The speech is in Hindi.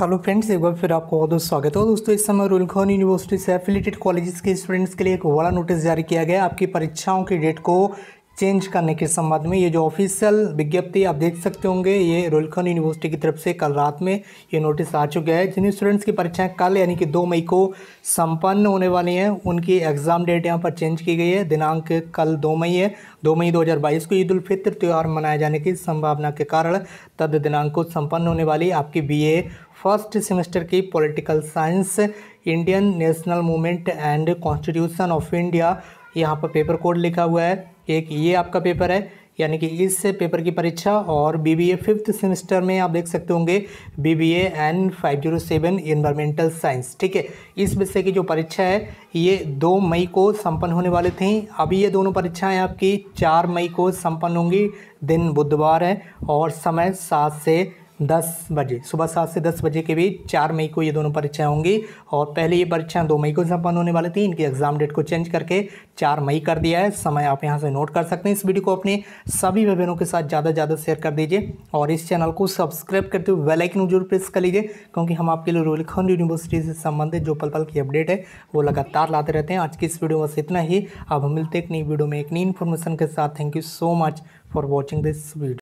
हेलो फ्रेंड्स, एक बार फिर आपको बहुत बहुत स्वागत है। दोस्तों, इस समय रुल खान यूनिवर्सिटी से एफिलेटेड कॉलेजेस के स्टूडेंट्स के लिए एक बड़ा नोटिस जारी किया गया आपकी परीक्षाओं की डेट को चेंज करने के संबंध में ये जो ऑफिशियल विज्ञप्ति आप देख सकते होंगे, ये रुलखन यूनिवर्सिटी की तरफ़ से कल रात में ये नोटिस आ चुका है जिन स्टूडेंट्स की परीक्षाएँ कल यानी कि दो मई को संपन्न होने वाली हैं। उनकी एग्ज़ाम डेट यहाँ पर चेंज की गई है, दिनांक कल दो मई है। दो मई 2022 को ईद उल फित्र त्यौहार मनाए जाने की संभावना के कारण तद दिनांक को संपन्न होने वाली आपकी बीए फ़र्स्ट सेमेस्टर की political science, Indian national movement and constitution of India यहाँ पर पेपर कोड लिखा हुआ है। एक ये आपका पेपर है, यानी कि इस पेपर की परीक्षा और B B A fifth semester में आप देख सकते होंगे B B A N five zero seven environmental science ठीक है? इस विषय की जो परीक्षा है, ये दो मई को संपन्न होने वाले थे। अभी ये दोनों परीक्षाएँ आपकी चार मई को संपन्न होंगी, दिन बुधवार है और समय सात से दस बजे, सुबह सात से दस बजे के बीच चार मई को ये दोनों परीक्षाएँ होंगी और पहले ये परीक्षाएँ दो मई को संपन्न होने वाली थी। इनकी एग्ज़ाम डेट को चेंज करके चार मई कर दिया है। समय आप यहाँ से नोट कर सकते हैं। इस वीडियो को अपने सभी भाई के साथ ज़्यादा ज़्यादा शेयर कर दीजिए और इस चैनल को सब्सक्राइब करते हुए वेलाइकन ज़रूर प्रेस कर लीजिए, क्योंकि हम आपके लिए रोलखंड यूनिवर्सिटी से संबंधित जो पल पल की अपडेट है, वो लगातार लाते रहते हैं। आज की इस वीडियो बस इतना ही। अब हम मिलते एक नई वीडियो में एक नई इन्फॉर्मेशन के साथ। Thank you so much for watching this video